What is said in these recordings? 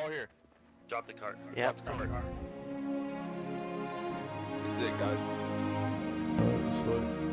All here. Drop the cart. Yep. Drop the cart. This is it, guys. Alright,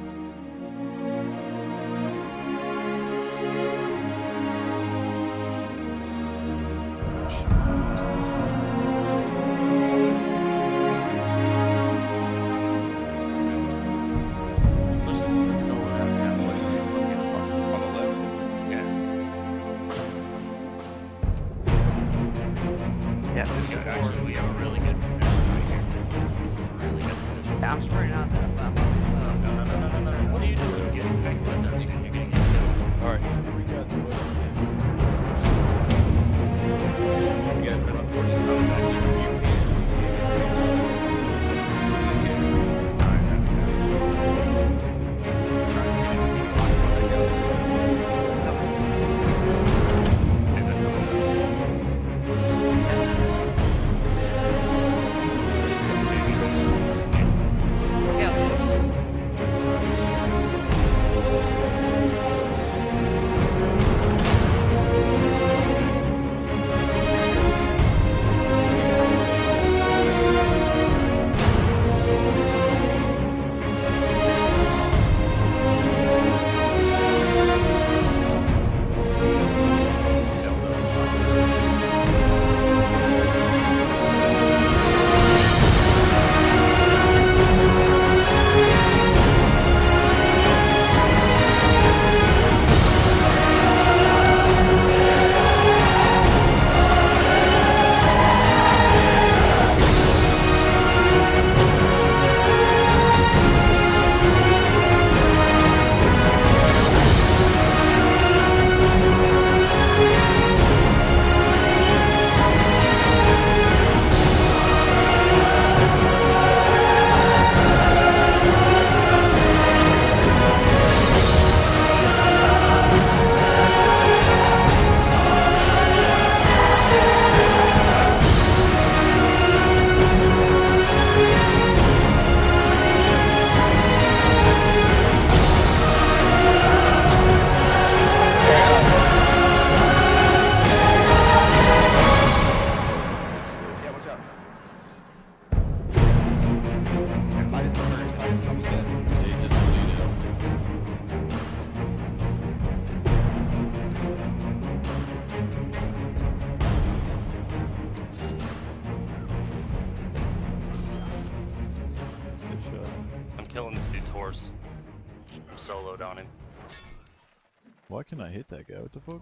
horse. I'm soloed on him. Why can I hit that guy? What the fuck?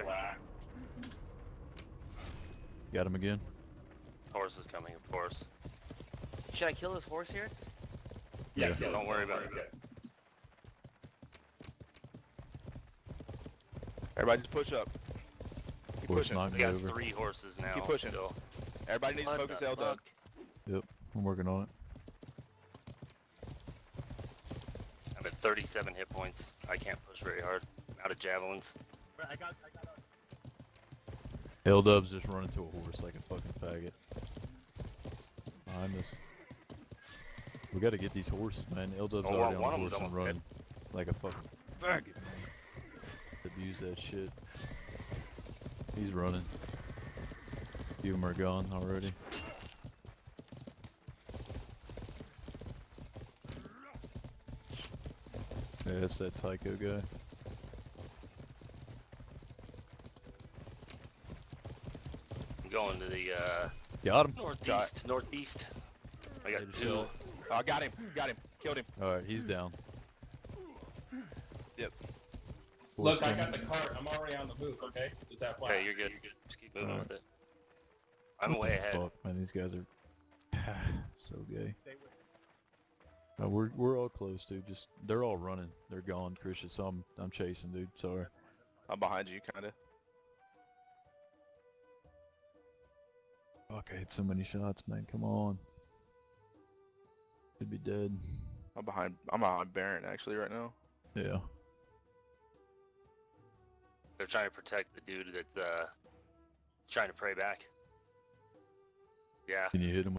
It's guy. Got him again. Horse is coming, of course. Should I kill this horse here? Yeah. yeah Don't worry about it. Everybody just push up. Keep Horse pushing. knocked We me got over. three horses now. Keep pushing. Still. Everybody needs to focus the L dub. fuck? Yep, I'm working on it. I'm at 37 hit points. I can't push very hard. I'm out of javelins. I got, I got. L Dub's just running to a horse like a fucking faggot. Behind us. We gotta get these horses, man. L Dub's Oh, already on the horse and running like a fucking faggot. Abuse that shit. He's running. A Few of them are gone already. Yeah, it's that Tycho guy. Going to the uh, Got him. northeast. Northeast. I got Later, two. Phil. Oh, I got him. Got him. Killed him. Alright, he's down. Yep. Horse Look, I got the cart. I'm already on the move. Okay, is that flat? Okay, you're good. You're good. Just keep moving Alright. with it. I'm What way the ahead. Fuck, man, these guys are so gay. Uh, we're we're all close, dude. Just they're all running. They're gone, Christian. So I'm I'm chasing, dude. Sorry. I'm behind you, kinda. Fuck, I hit so many shots, man. Come on. Could be dead. I'm behind. I'm behind Baron actually right now. Yeah. They're trying to protect the dude that's uh trying to pray back. Yeah. Can you hit him?